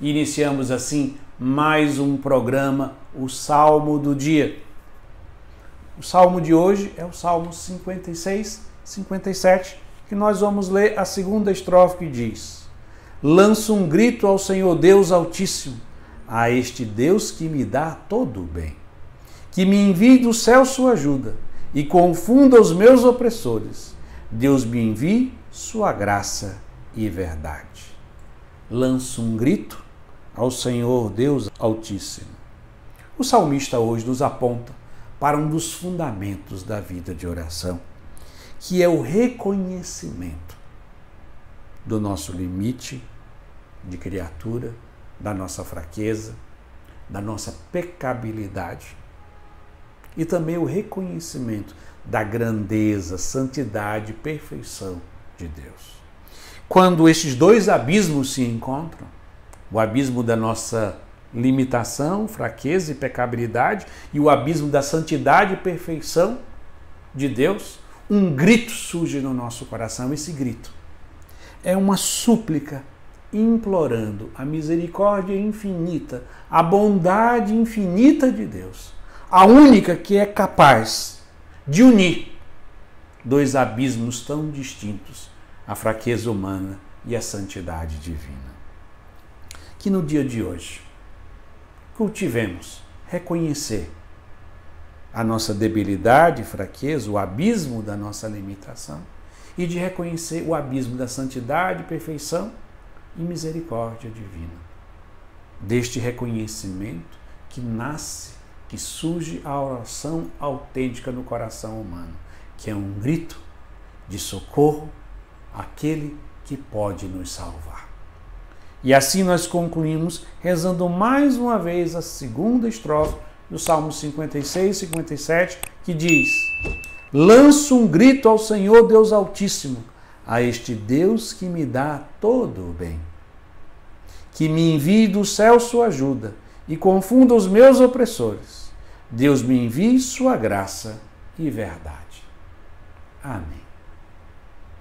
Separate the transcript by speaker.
Speaker 1: Iniciamos assim mais um programa, o Salmo do Dia. O salmo de hoje é o Salmo 56, 57, que nós vamos ler a segunda estrofe que diz: Lanço um grito ao Senhor Deus Altíssimo, a este Deus que me dá todo o bem, que me envie do céu sua ajuda e confunda os meus opressores. Deus me envie sua graça e verdade. Lanço um grito ao Senhor Deus Altíssimo. O salmista hoje nos aponta para um dos fundamentos da vida de oração, que é o reconhecimento do nosso limite de criatura, da nossa fraqueza, da nossa pecabilidade e também o reconhecimento da grandeza, santidade e perfeição de Deus. Quando esses dois abismos se encontram, o abismo da nossa limitação, fraqueza e pecabilidade e o abismo da santidade e perfeição de Deus, um grito surge no nosso coração. Esse grito é uma súplica implorando a misericórdia infinita, a bondade infinita de Deus, a única que é capaz de unir dois abismos tão distintos, a fraqueza humana e a santidade divina. Que no dia de hoje cultivemos reconhecer a nossa debilidade fraqueza, o abismo da nossa limitação, e de reconhecer o abismo da santidade, perfeição e misericórdia divina. Deste reconhecimento que nasce, que surge a oração autêntica no coração humano, que é um grito de socorro àquele que pode nos salvar. E assim nós concluímos rezando mais uma vez a segunda estrofe do Salmo 56, 57, que diz: Lanço um grito ao Senhor Deus Altíssimo, a este Deus que me dá todo o bem. Que me envie do céu sua ajuda e confunda os meus opressores. Deus me envie sua graça e verdade. Amém.